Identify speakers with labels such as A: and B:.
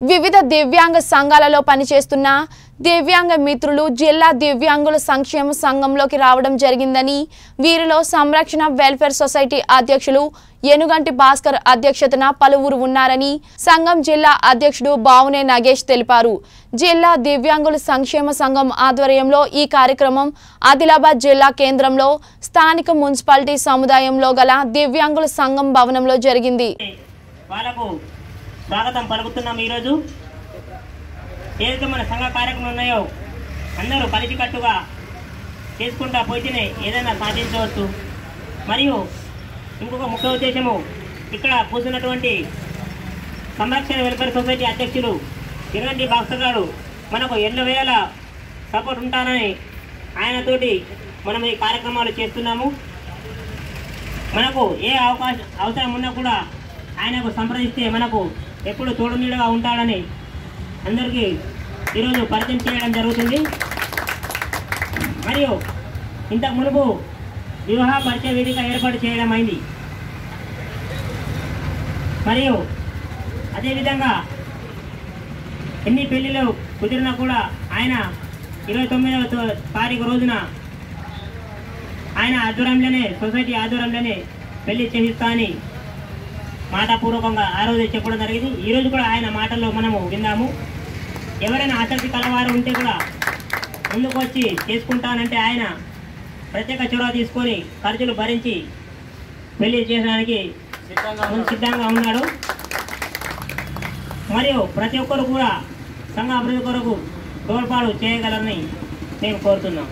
A: వివిధ దివ్యాంగ సంఘాలలో పనిచేస్తున్న దివ్యాంగ మిత్రులు జిల్లా దివ్యాంగుల సంక్షేమ సంఘంలోకి రావడం జరిగిందని వీరిలో సంరక్షణ వెల్ఫేర్ సొసైటీ అధ్యక్షులు ఏనుగంటి భాస్కర్ అధ్యక్షతన పలువురు ఉన్నారని సంఘం జిల్లా అధ్యక్షుడు బావునే నగేష్ తెలిపారు. జిల్లా దివ్యాంగుల సంక్షేమ సంఘం ఆధ్వర్యంలో ఈ కార్యక్రమం ఆదిలాబాద్ జిల్లా కేంద్రంలో స్థానిక మున్సిపాలిటీ సముదాయంలో గల దివ్యాంగుల సంఘం భవనంలో జరిగింది.
B: స్వాగతం పలుకుతున్నాం ఈరోజు. ఏదైతే మన సంఘ కార్యక్రమాలు ఉన్నాయో అందరూ కలిసికట్టుగా చేసుకుంటా పోతేనే ఏదైనా సాధించవచ్చు. మరియు ఇంకొక ముఖ్య ఉద్దేశము ఇక్కడ కూర్చున్నటువంటి సంరక్షణ వెల్ఫేర్ సొసైటీ అధ్యక్షులు తిరుగంటి భాస్కర్ గారు మనకు ఎన్నో వేల సపోర్ట్ ఉంటారని ఆయనతోటి మనం ఈ కార్యక్రమాలు చేస్తున్నాము. మనకు ఏ అవకాశం అవసరం ఉన్నా కూడా ఆయనకు సంప్రదిస్తే మనకు ఎప్పుడు తోడు నీడగా ఉంటాడని అందరికీ ఈరోజు పరిచయం చేయడం జరుగుతుంది. మరియు ఇంతకు మునుపు వివాహ పరిచయ వేదిక ఏర్పాటు చేయడం అయింది. మరియు అదేవిధంగా ఎన్ని పెళ్ళిళ్ళు కుదిరినా కూడా ఆయన ఇరవై తొమ్మిదవ తారీఖు రోజున ఆయన ఆధ్వర్యంలోనే సొసైటీ ఆధ్వర్యంలోనే పెళ్ళి చేయిస్తా అని మాటపూర్వకంగా ఆ రోజు చెప్పడం జరిగింది. ఈ రోజు కూడా ఆయన మాటల్లో మనము విన్నాము. ఎవరైనా ఆసక్తి కలవారు ఉంటే కూడా ముందుకు వచ్చి చేసుకుంటానంటే ఆయన ప్రత్యేక చొరవ తీసుకొని ఖర్చులు భరించి పెళ్ళి చేయడానికి సిద్ధంగా ఉన్నాడు. మరియు ప్రతి ఒక్కరు కూడా సంఘ అభివృద్ధి కొరకు తోడ్పాటు చేయగలరని మేము కోరుతున్నాం.